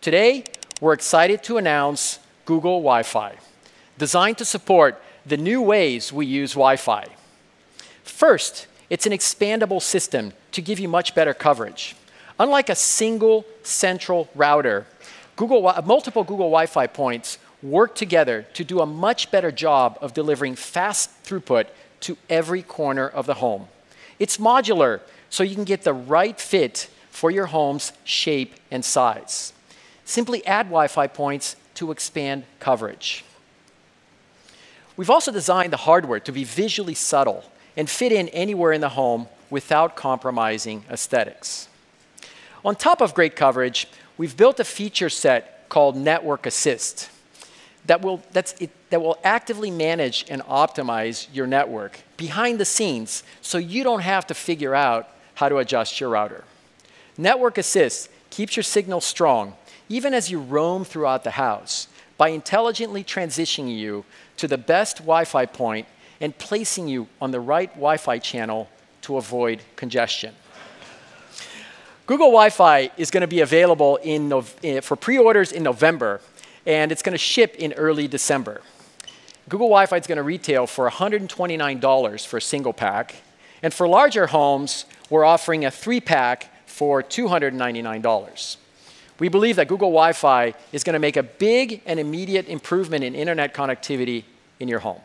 Today, we're excited to announce Google Wi-Fi, designed to support the new ways we use Wi-Fi. First, it's an expandable system to give you much better coverage. Unlike a single central router, Google, multiple Google Wi-Fi points work together to do a much better job of delivering fast throughput to every corner of the home. It's modular, so you can get the right fit for your home's shape and size. Simply add Wi-Fi points to expand coverage. We've also designed the hardware to be visually subtle and fit in anywhere in the home without compromising aesthetics. On top of great coverage, we've built a feature set called Network Assist that will, it, that will actively manage and optimize your network behind the scenes so you don't have to figure out how to adjust your router. Network Assist keeps your signal strong even as you roam throughout the house by intelligently transitioning you to the best Wi-Fi point and placing you on the right Wi-Fi channel to avoid congestion. Google Wi-Fi is going to be available eh, for pre-orders in November, and it's going to ship in early December. Google Wi-Fi is going to retail for $129 for a single pack, and for larger homes, we're offering a three-pack for $299. We believe that Google Wi-Fi is going to make a big and immediate improvement in internet connectivity in your home.